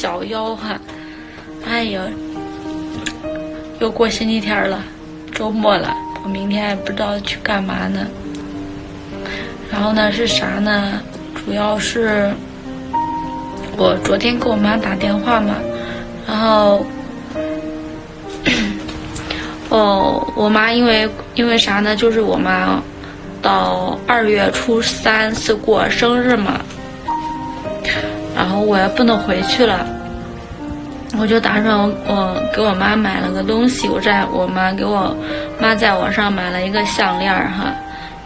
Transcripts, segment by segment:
小腰哈。哎呀，又过星期天了，周末了，我明天也不知道去干嘛呢。然后呢是啥呢？主要是我昨天给我妈打电话嘛，然后。哦，我妈因为因为啥呢？就是我妈到二月初三是过生日嘛，然后我也不能回去了，我就打算我给我妈买了个东西，我在我妈给我妈在网上买了一个项链哈，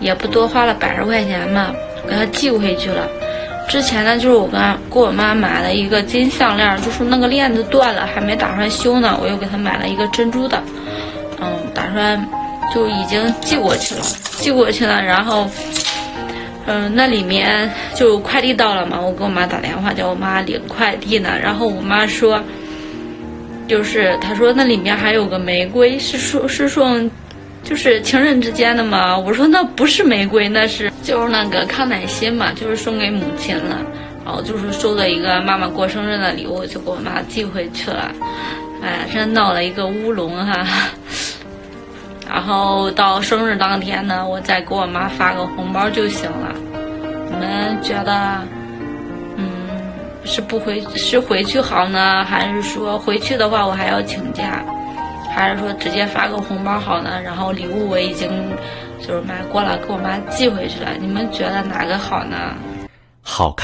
也不多，花了百十块钱嘛，给她寄回去了。之前呢，就是我跟给我妈买了一个金项链，就是那个链子断了，还没打算修呢，我又给她买了一个珍珠的。嗯，打算就已经寄过去了，寄过去了。然后，嗯，那里面就快递到了嘛。我给我妈打电话，叫我妈领快递呢。然后我妈说，就是她说那里面还有个玫瑰，是说，是送，就是情人之间的嘛。我说那不是玫瑰，那是就是那个康乃馨嘛，就是送给母亲了。然后就是收了一个妈妈过生日的礼物，就给我妈寄回去了。哎，这闹了一个乌龙哈。然后到生日当天呢，我再给我妈发个红包就行了。你们觉得，嗯，是不回是回去好呢，还是说回去的话我还要请假，还是说直接发个红包好呢？然后礼物我已经就是买过了，给我妈寄回去了。你们觉得哪个好呢？好看。